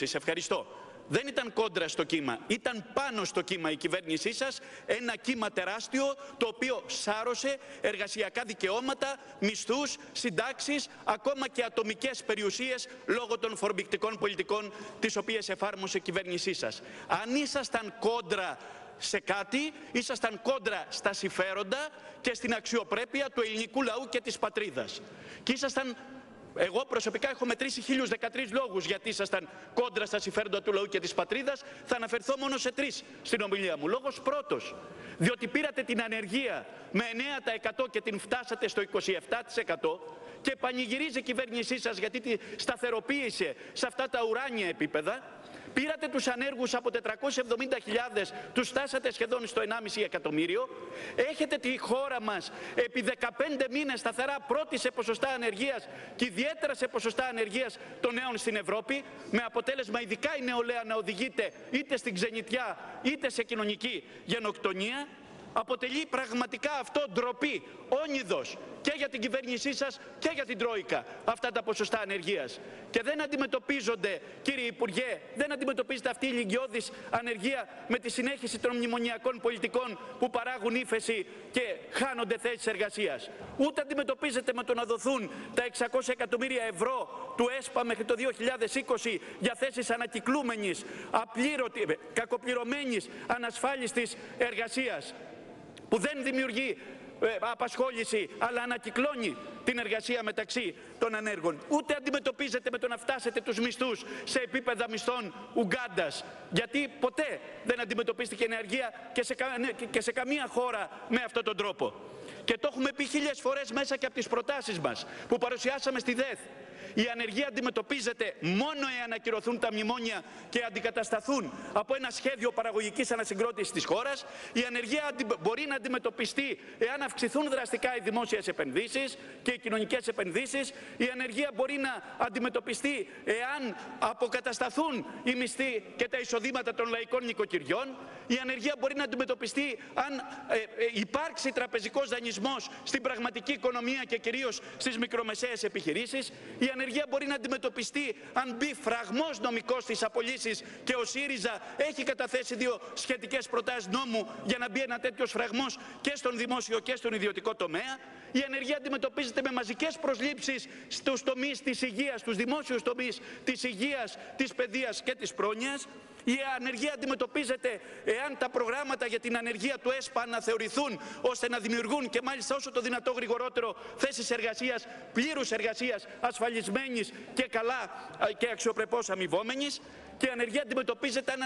Ευχαριστώ. Δεν ήταν κόντρα στο κύμα, ήταν πάνω στο κύμα η κυβέρνησή σας, ένα κύμα τεράστιο το οποίο σάρωσε εργασιακά δικαιώματα, μισθούς, συντάξεις, ακόμα και ατομικές περιουσίες λόγω των φορμπικτικών πολιτικών τις οποίες εφάρμοσε η κυβέρνησή σας. Αν ήσασταν κόντρα σε κάτι, ήσασταν κόντρα στα συμφέροντα και στην αξιοπρέπεια του ελληνικού λαού και της πατρίδας. Και ήσασταν εγώ προσωπικά έχω μετρήσει 1013 λόγους γιατί ήσασταν κόντρα στα συμφέροντα του λαού και της πατρίδας. Θα αναφερθώ μόνο σε τρεις στην ομιλία μου. Λόγος πρώτος, διότι πήρατε την ανεργία με 9% και την φτάσατε στο 27% και πανηγυρίζει η κυβέρνησή σας γιατί τη σταθεροποίησε σε αυτά τα ουράνια επίπεδα. Πήρατε τους ανέργους από 470.000, τους στάσατε σχεδόν στο 1,5 εκατομμύριο. Έχετε τη χώρα μας επί 15 μήνες σταθερά πρώτη σε ποσοστά ανεργίας και ιδιαίτερα σε ποσοστά ανεργίας των νέων στην Ευρώπη, με αποτέλεσμα ειδικά η νεολαία να οδηγείται είτε στην ξενιτιά είτε σε κοινωνική γενοκτονία. Αποτελεί πραγματικά αυτό ντροπή, όνειδος και για την κυβέρνησή σας και για την Τρόικα αυτά τα ποσοστά ανεργίας. Και δεν αντιμετωπίζονται, κύριε Υπουργέ, δεν αντιμετωπίζεται αυτή η λυγκιώδης ανεργία με τη συνέχιση των μνημονιακών πολιτικών που παράγουν ύφεση και χάνονται θέσεις εργασίας. Ούτε αντιμετωπίζεται με το να δοθούν τα 600 εκατομμύρια ευρώ του ΕΣΠΑ μέχρι το 2020 για θέσεις ανακυκλούμενης, απλήρωτη, κακοπληρωμένης, ανασφάλιστης εργασίας που δεν δημιουργεί ε, απασχόληση αλλά ανακυκλώνει την εργασία μεταξύ των ανέργων. Ούτε αντιμετωπίζετε με το να φτάσετε τους μισθούς σε επίπεδα μισθών Ουγκάντας. Γιατί ποτέ δεν αντιμετωπίστηκε ενεργεία και σε, ναι, και σε καμία χώρα με αυτόν τον τρόπο. Και το έχουμε πει χίλιες φορές μέσα και από τις προτάσεις μας που παρουσιάσαμε στη ΔΕΘ. Η ανεργία αντιμετωπίζεται μόνο εάν ακυρωθούν τα μνημόνια και αντικατασταθούν από ένα σχέδιο παραγωγικής ανασυγκρότησης της χώρας. Η ανεργία μπορεί να αντιμετωπιστεί εάν αυξηθούν δραστικά οι δημόσιες επενδύσεις και οι κοινωνικές επενδύσεις. Η ανεργία μπορεί να αντιμετωπιστεί εάν αποκατασταθούν οι μισθοί και τα εισοδήματα των λαϊκών νοικοκυριών. Η ανεργία μπορεί να αντιμετωπιστεί αν ε, ε, υπάρξει τραπεζικός δανεισμός στην πραγματική οικονομία και κυρίως στις μικρομεσαίες επιχειρήσεις. Η ανεργία μπορεί να αντιμετωπιστεί αν μπει φραγμός νομικός στις απολύσεις και ο ΣΥΡΙΖΑ έχει καταθέσει δύο σχετικές προτάσεις νόμου για να μπει ένα τέτοιος φραγμός και στον δημόσιο και στον ιδιωτικό τομέα. Η ανεργία αντιμετωπίζεται με μαζικές προσλήψεις στους τομείς της υγείας, στους δημόσιους τομείς της υγείας, της παιδείας και της πρόνοιας. Η ανεργία αντιμετωπίζεται εάν τα προγράμματα για την ανεργία του ΕΣΠΑ αναθεωρηθούν ώστε να δημιουργούν και μάλιστα όσο το δυνατό γρηγορότερο θέσεις εργασίας, πλήρους εργασίας, ασφαλισμένης και καλά και αξιοπρεπώς αμοιβόμενης. Και η ανεργία αντιμετωπίζεται αν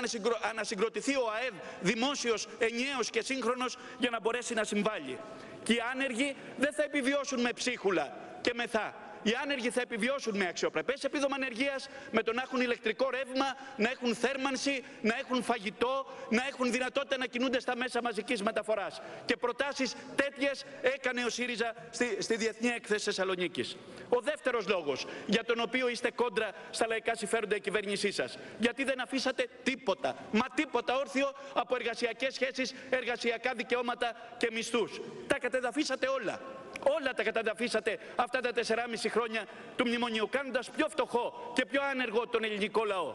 ανασυγκροτηθεί ο ΑΕΔ δημόσιος, ενιαίος και σύγχρονος για να μπορέσει να συμβάλλει. Και οι άνεργοι δεν θα επιβιώσουν με ψίχουλα και μεθά οι άνεργοι θα επιβιώσουν με αξιοπρεπές επίδομα ανεργίας, με το να έχουν ηλεκτρικό ρεύμα, να έχουν θέρμανση, να έχουν φαγητό, να έχουν δυνατότητα να κινούνται στα μέσα μαζικής μεταφοράς. Και προτάσεις τέτοιες έκανε ο ΣΥΡΙΖΑ στη, στη Διεθνή Έκθεση Θεσσαλονίκης. Ο δεύτερος λόγος για τον οποίο είστε κόντρα στα λαϊκά συμφέροντα η κυβέρνησή σας. Γιατί δεν αφήσατε τίποτα, μα τίποτα όρθιο από εργασιακές σχέσεις, εργασιακά δικαιώματα και μισθούς. Τα κατεδαφίσατε όλα. Όλα τα καταδαφίσατε αυτά τα 4,5 χρόνια του μνημονίου, κάνοντας πιο φτωχό και πιο άνεργο τον ελληνικό λαό.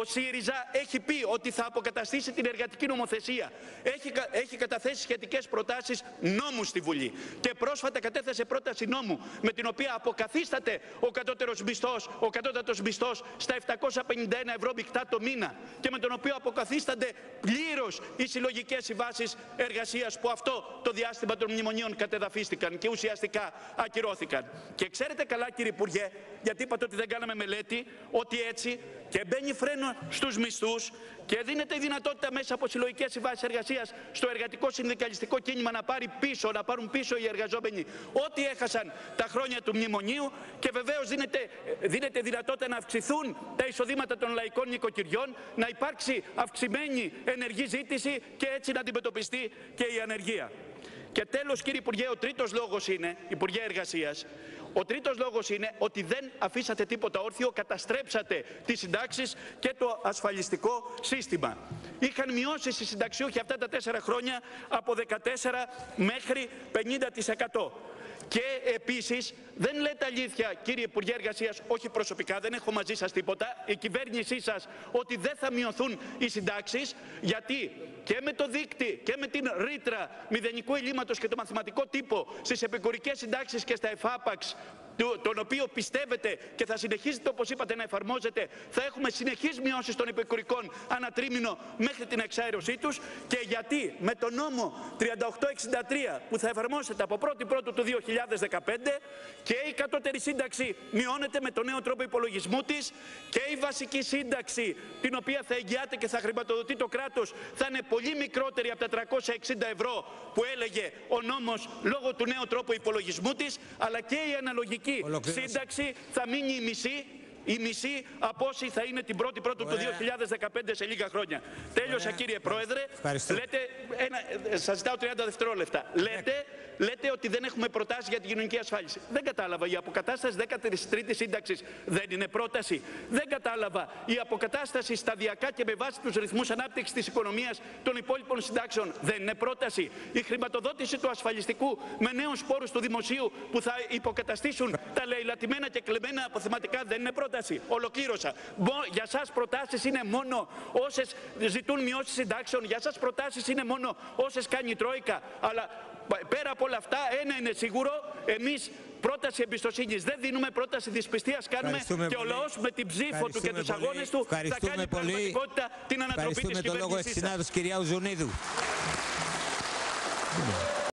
Ο ΣΥΡΙΖΑ έχει πει ότι θα αποκαταστήσει την εργατική νομοθεσία. Έχει, έχει καταθέσει σχετικές προτάσεις νόμου στη Βουλή. Και πρόσφατα κατέθεσε πρόταση νόμου με την οποία αποκαθίσταται ο κατώτερος μισθός, ο κατώτατος μισθός στα 751 ευρώ μεικτά το μήνα. Και με τον οποίο αποκαθίστανται πλήρως οι συλλογικές συμβάσεις εργασίας που αυτό το διάστημα των μνημονίων κατεδαφίστηκαν και ουσιαστικά ακυρώθηκαν. Και ξέρετε καλά, κύριε Υπουργέ, γιατί είπατε ότι δεν κάναμε μελέτη, ότι έτσι και μπαίνει φρένο στους μισθούς και δίνεται η δυνατότητα μέσα από συλλογικές συμβάσεις εργασίας στο εργατικό συνδικαλιστικό κίνημα να πάρει πίσω, να πάρουν πίσω οι εργαζόμενοι ό,τι έχασαν τα χρόνια του μνημονίου και βεβαίως δίνεται, δίνεται δυνατότητα να αυξηθούν τα εισοδήματα των λαϊκών νοικοκυριών, να υπάρξει αυξημένη ενεργή ζήτηση και έτσι να αντιμετωπιστεί και η ανεργία. Και τέλος κύριε Υπουργέ, ο τρίτος λόγος είναι, Υπουργέ Εργασίας, ο τρίτος λόγος είναι ότι δεν αφήσατε τίποτα όρθιο, καταστρέψατε τις συντάξεις και το ασφαλιστικό σύστημα. Είχαν μειώσει οι συνταξιούχοι αυτά τα τέσσερα χρόνια από 14 μέχρι 50%. Και επίσης δεν λέτε αλήθεια, κύριε Υπουργέ Εργασίας, όχι προσωπικά, δεν έχω μαζί σας τίποτα, η κυβέρνησή σας, ότι δεν θα μειωθούν οι συντάξεις, γιατί και με το δίκτυ και με την ρήτρα μηδενικού ελλείμματος και το μαθηματικό τύπο στις επικουρικές συντάξεις και στα εφάπαξ τον οποίο πιστεύετε και θα συνεχίσετε όπως είπατε να εφαρμόζετε, θα έχουμε συνεχείς μειώσεις των επικουρικών ανατρίμηνο μέχρι την εξαέρωσή τους. Και γιατί με τον νόμο 3863 που θα εφαρμόσετε από 1η Πρώτου του 2015 και η κατώτερη σύνταξη μειώνεται με τον νέο τρόπο υπολογισμού της και η βασική σύνταξη την οποία θα εγγυάται και θα χρηματοδοτεί το κράτος θα είναι πολύ μικρότερη από τα 360 ευρώ που έλεγε ο νόμος λόγω του νέου τρόπου υπολογισμού της αλλά και η αναλογική σύνταξη θα μείνει η μισή η μισή από όσοι θα είναι την 1η Πρώτου του 2015 σε λίγα χρόνια. Τέλειωσα κύριε Πρόεδρε. Λέτε, ένα, ε, σας ζητάω 30 δευτερόλεπτα. Λέτε, λέτε ότι δεν έχουμε προτάσεις για την κοινωνική ασφάλιση. Δεν κατάλαβα. Η αποκατάσταση 13η σύνταξης δεν είναι πρόταση. Δεν κατάλαβα. Η αποκατάσταση σταδιακά και με βάση τους ρυθμούς ανάπτυξης της οικονομίας των υπόλοιπων συντάξεων δεν είναι πρόταση. Η χρηματοδότηση του ασφαλιστικού με νέους πόρους του δημοσίου που θα υποκαταστήσουν τα λαιλατημένα και κλεμμένα αποθεματικά δεν είναι πρόταση πρόταση. Ολοκλήρωσα. Για σας προτάσεις είναι μόνο όσες ζητούν μειώσεις συντάξεων. Για σας προτάσεις είναι μόνο όσες κάνει η Τρόικα. Αλλά πέρα από όλα αυτά, ένα είναι σίγουρο. Εμείς πρόταση εμπιστοσύνης δεν δίνουμε, πρόταση δυσπιστίας κάνουμε και ο λαός με την ψήφο του και τους αγώνες του θα κάνει πολύ. πραγματικότητα την ανατροπή της κυβέρνηση. κυρία Ουζουνίδου.